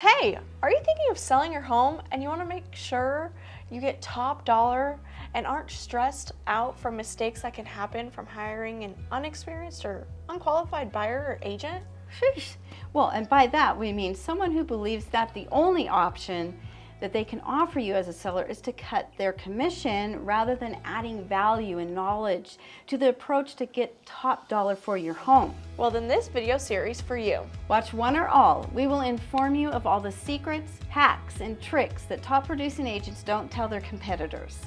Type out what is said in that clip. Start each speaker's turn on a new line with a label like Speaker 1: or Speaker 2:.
Speaker 1: Hey, are you thinking of selling your home and you want to make sure you get top dollar and aren't stressed out from mistakes that can happen from hiring an unexperienced or unqualified buyer or agent?
Speaker 2: Well, and by that we mean someone who believes that the only option that they can offer you as a seller is to cut their commission rather than adding value and knowledge to the approach to get top dollar for your home.
Speaker 1: Well, then this video series for you.
Speaker 2: Watch one or all. We will inform you of all the secrets, hacks, and tricks that top producing agents don't tell their competitors.